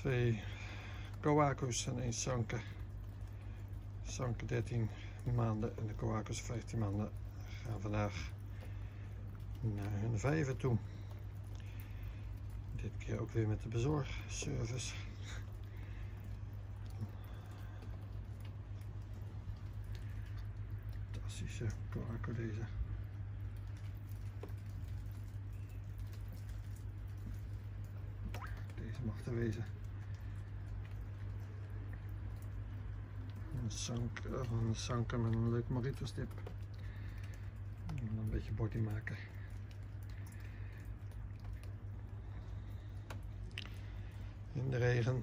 Twee Kowakus en één Sanke. Sanke 13 maanden en de Kowakus 15 maanden gaan vandaag naar hun vijven toe. Dit keer ook weer met de bezorgservice. Fantastische Kowaku deze. Deze mag er wezen. Zank, een zanker met een leuk Maritos dip. En Een beetje body maken. In de regen.